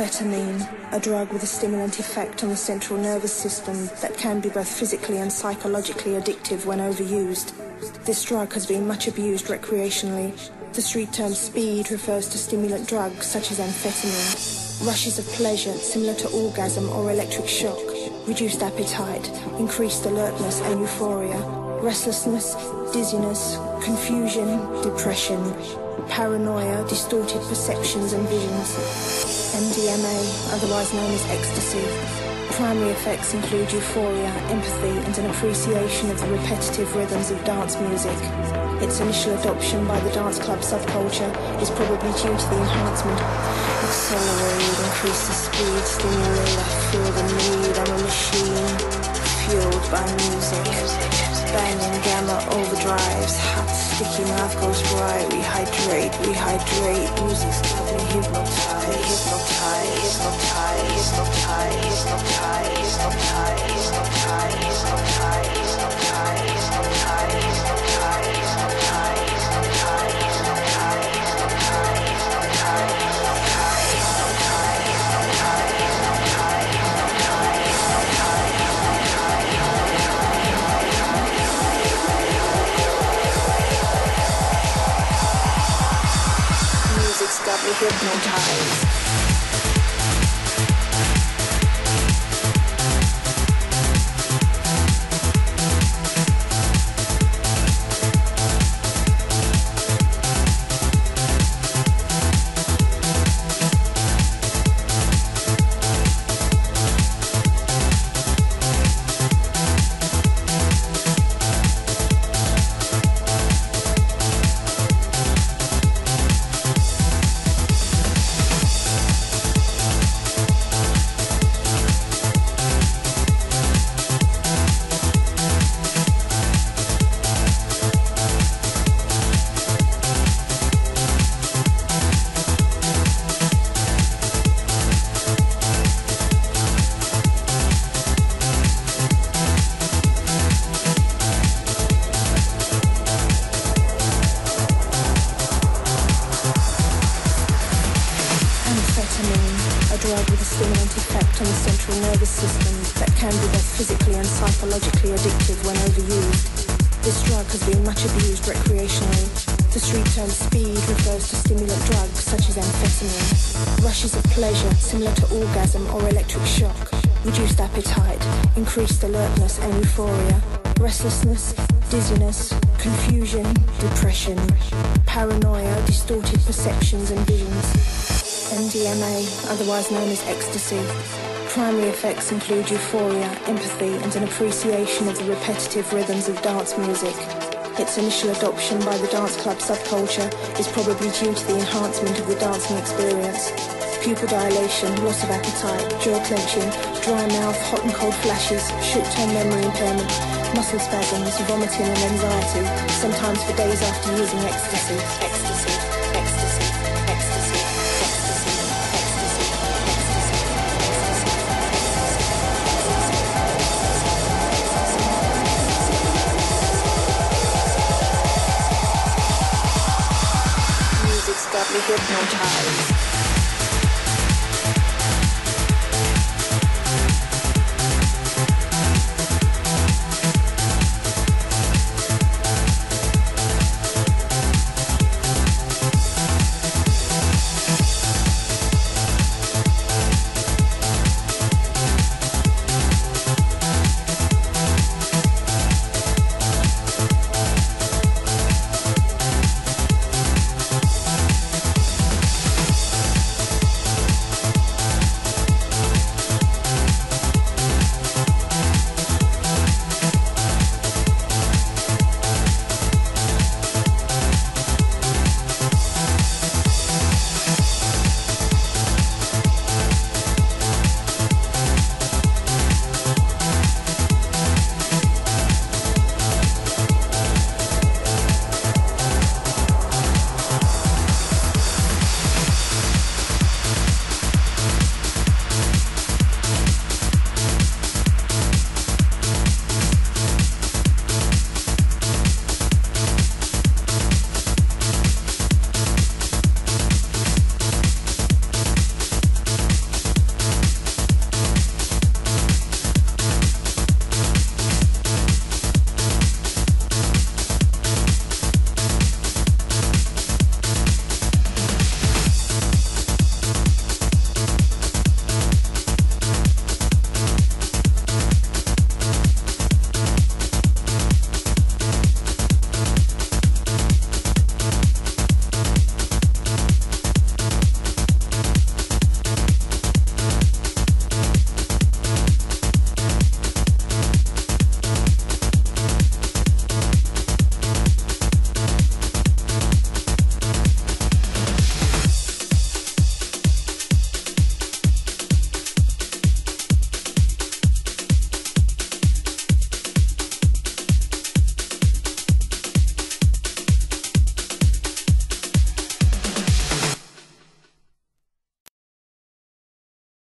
Amphetamine, a drug with a stimulant effect on the central nervous system that can be both physically and psychologically addictive when overused. This drug has been much abused recreationally. The street term speed refers to stimulant drugs such as amphetamine. Rushes of pleasure similar to orgasm or electric shock, reduced appetite, increased alertness and euphoria, restlessness, dizziness, confusion, depression, paranoia, distorted perceptions and visions. MDMA, otherwise known as ecstasy. Primary effects include euphoria, empathy, and an appreciation of the repetitive rhythms of dance music. Its initial adoption by the dance club subculture is probably due to the enhancement. Accelerate, increase the speed, stimulate, I feel the need, I'm a machine, fueled by music. Sticky mouth goes bright. We hydrate, we hydrate. Music's got me hypnotized, hypnotized, hypnotized, hypnotized, hypnotized, hypnotized, hypnotized. the central nervous system that can be both physically and psychologically addictive when overused. This drug has been much abused recreationally. The street term speed refers to stimulant drugs such as amphetamine. Rushes of pleasure similar to orgasm or electric shock, reduced appetite, increased alertness and euphoria, restlessness, dizziness, confusion, depression, paranoia, distorted perceptions and visions. MDMA, otherwise known as ecstasy. Primary effects include euphoria, empathy, and an appreciation of the repetitive rhythms of dance music. Its initial adoption by the dance club subculture is probably due to the enhancement of the dancing experience. Pupil dilation, loss of appetite, jaw clenching, dry mouth, hot and cold flashes, short-term memory impairment, muscle spasms, vomiting and anxiety, sometimes for days after using ecstasy. Ecstasy, we give no ties.